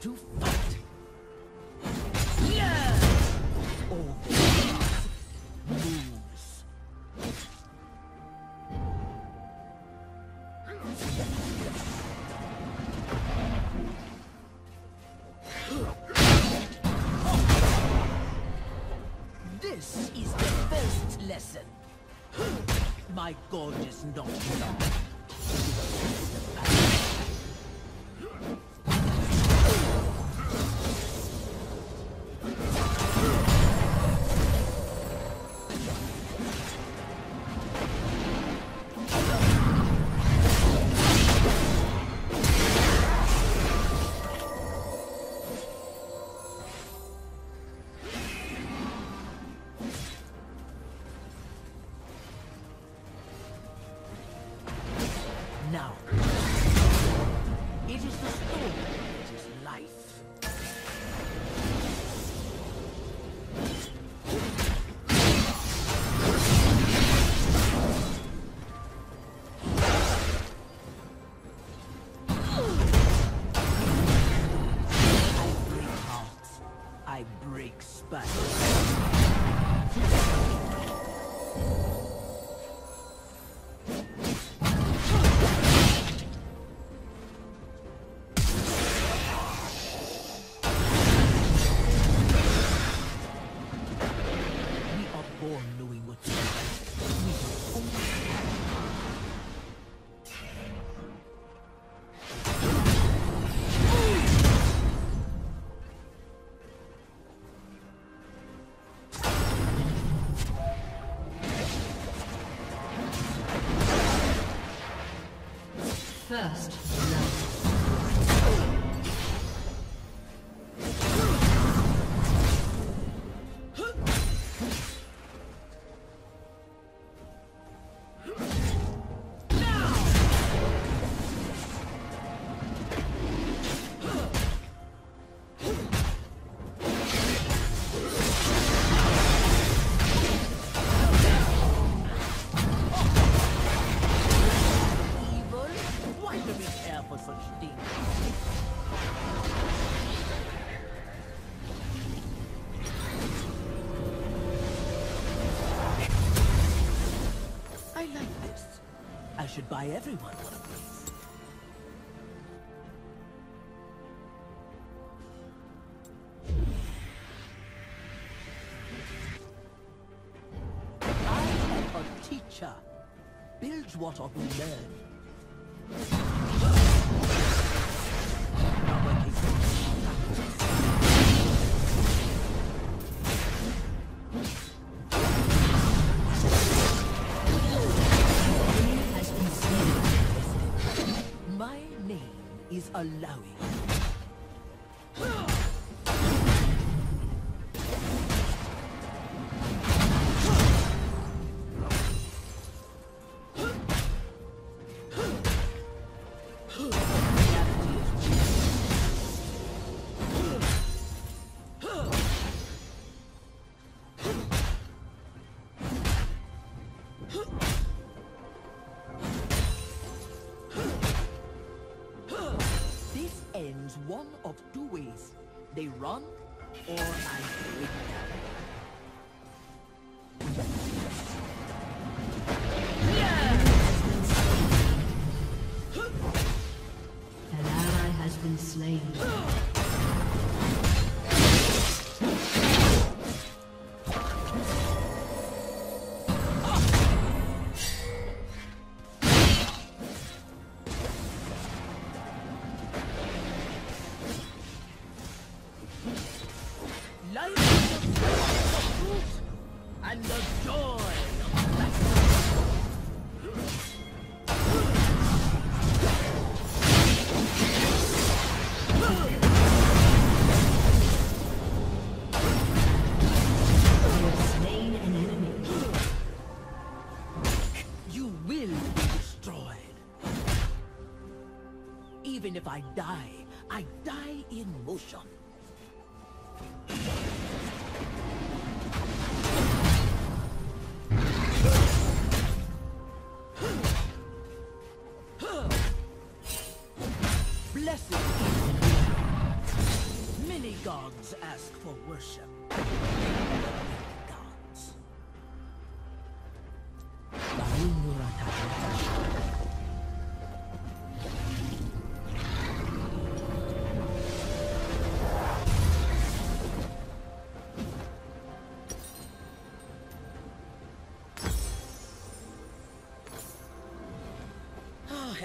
to fight. Yeah! All this moves. This is the first lesson. My gorgeous not enough. Break First should buy everyone one of these. I am a teacher. Build what we learn. One of two ways. They run, or I break them. Die, I die in motion.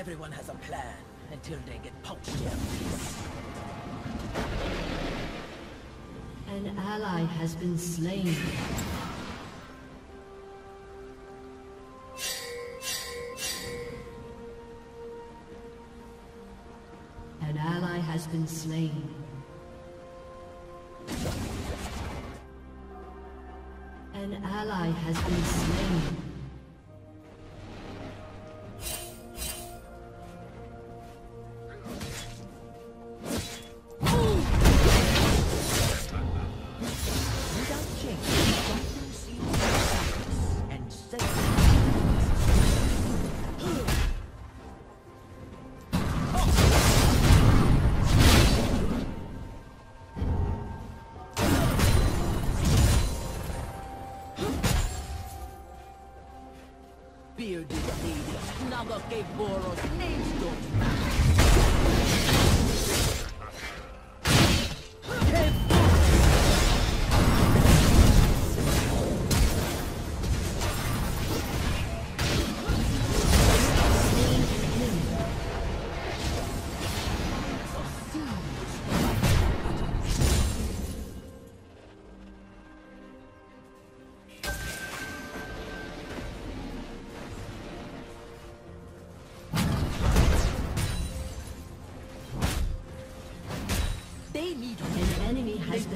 Everyone has a plan until they get poached here. An ally has been slain. An ally has been slain. An ally has been slain. Gave Boros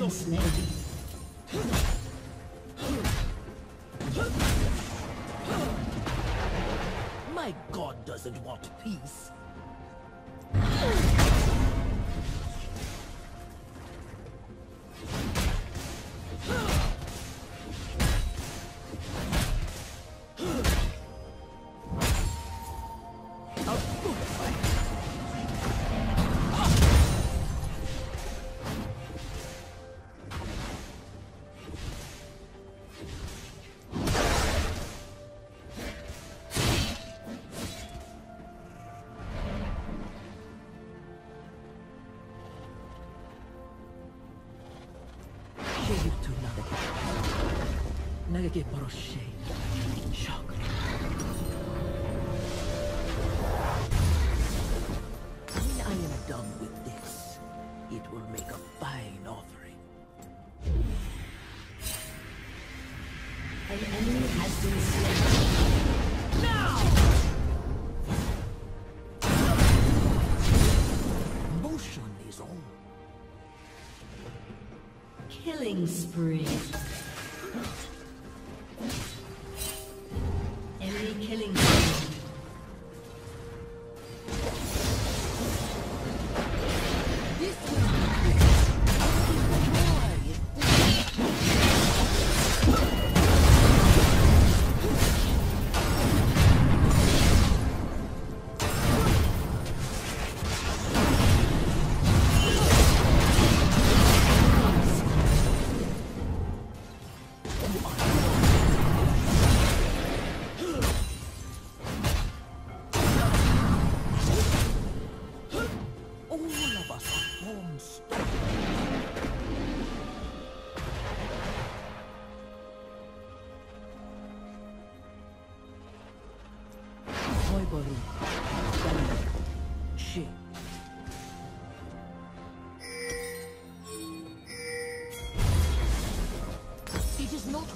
My god doesn't want peace. When I am done with this, it will make a fine offering. An enemy has been slain. Killing spree.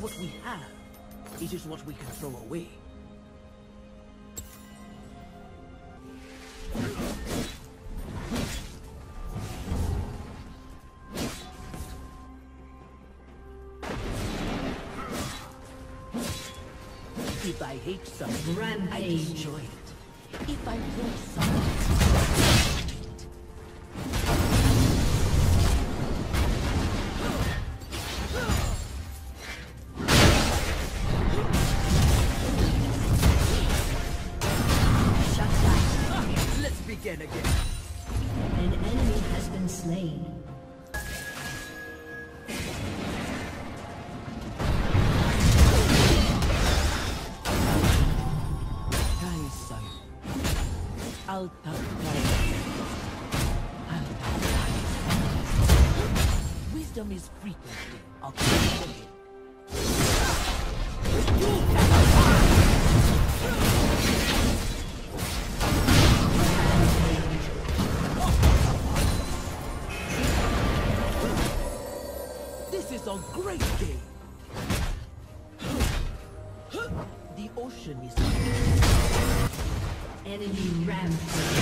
What we have, it is what we can throw away. If I hate something, I Rampage. destroy it. Alta Wisdom is frequently Enemy rampage.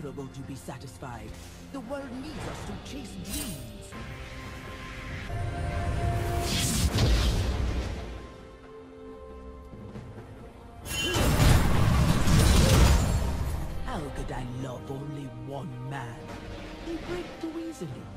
terrible to be satisfied. The world needs us to chase dreams. How could I love only one man? He break too easily.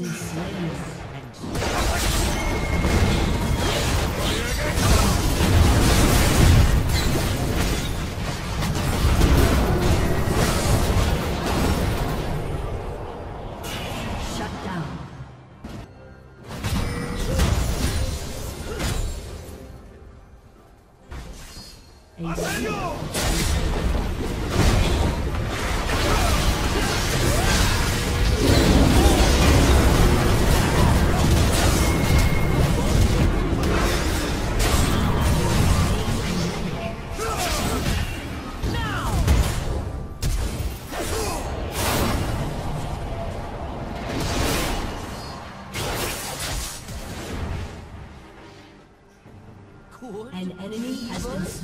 嗯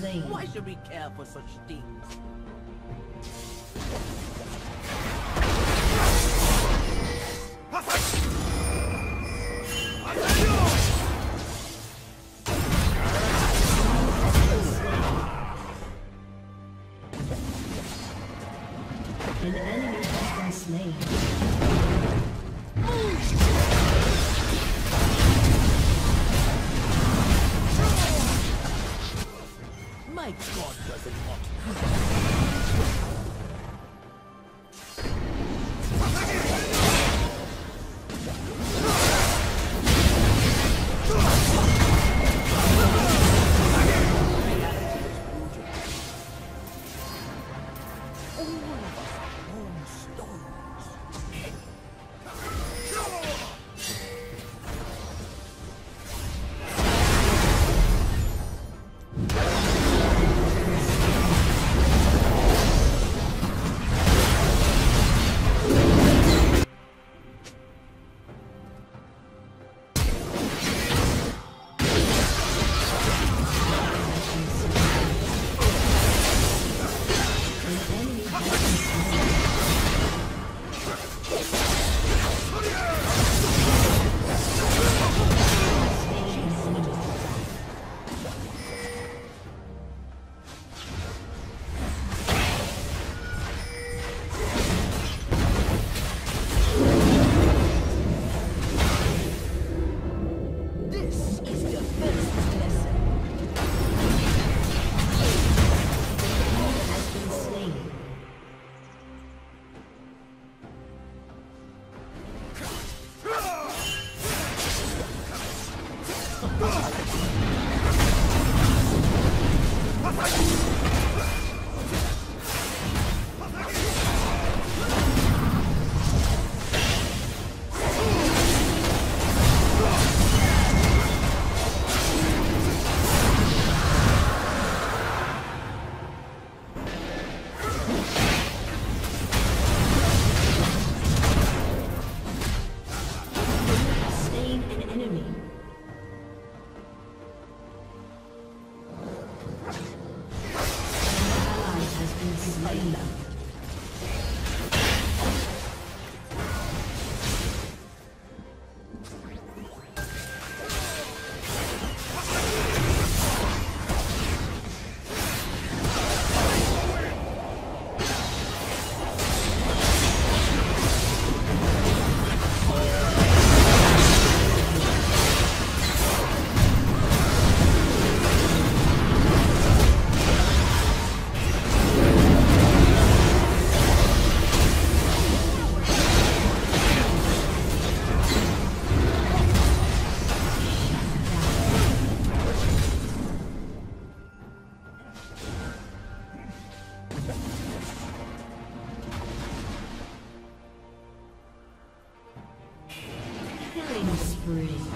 slain. Why should we care for such things? Killing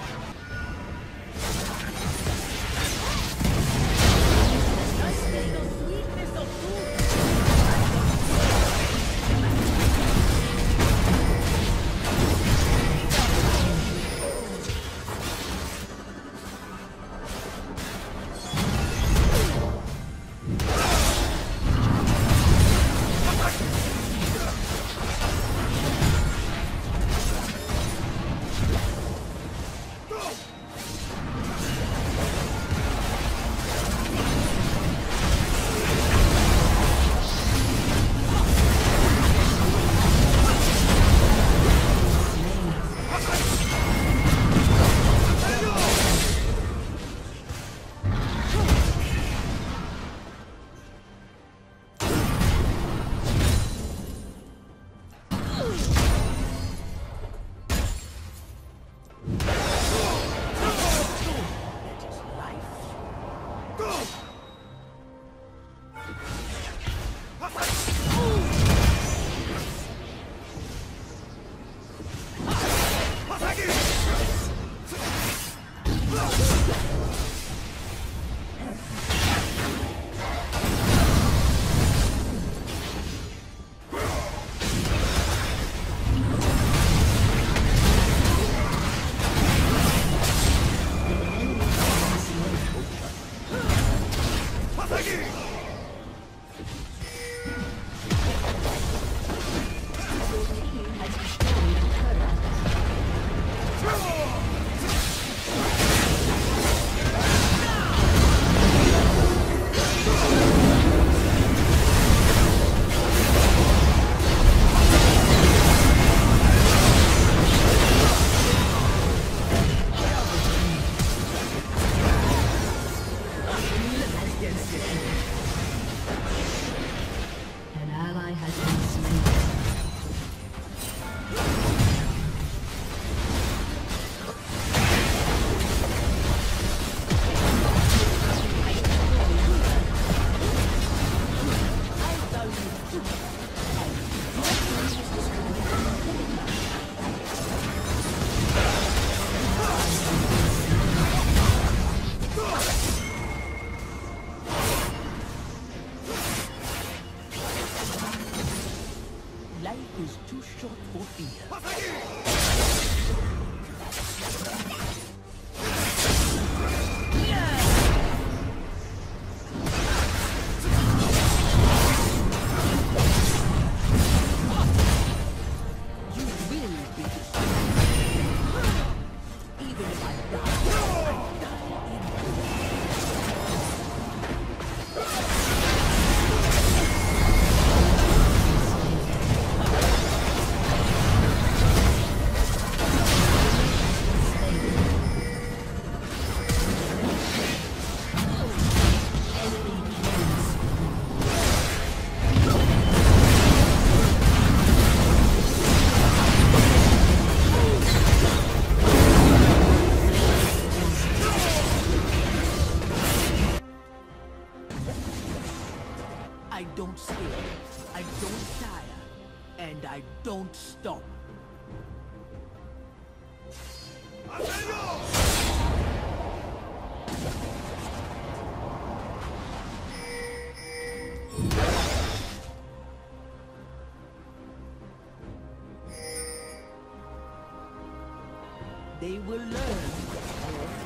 They will learn,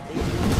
they will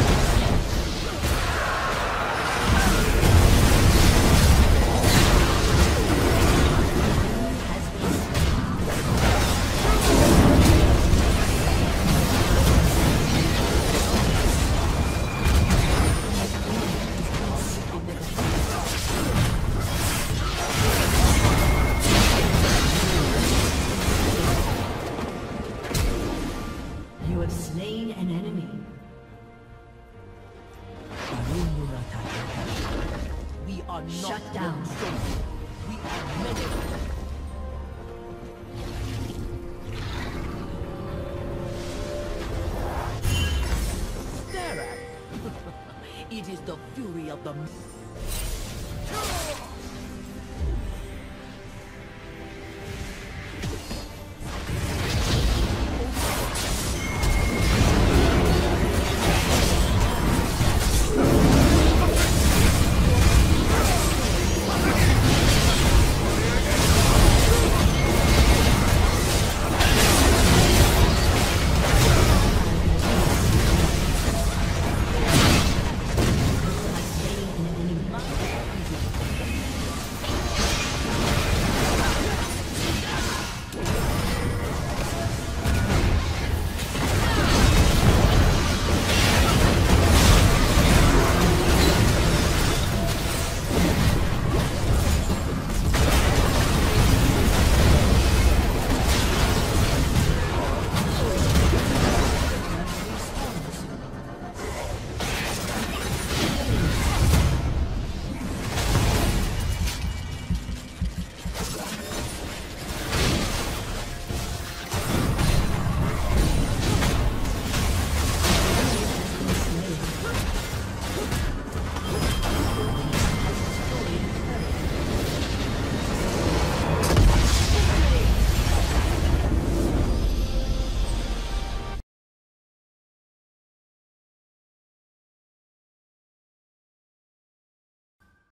it is the fury of the.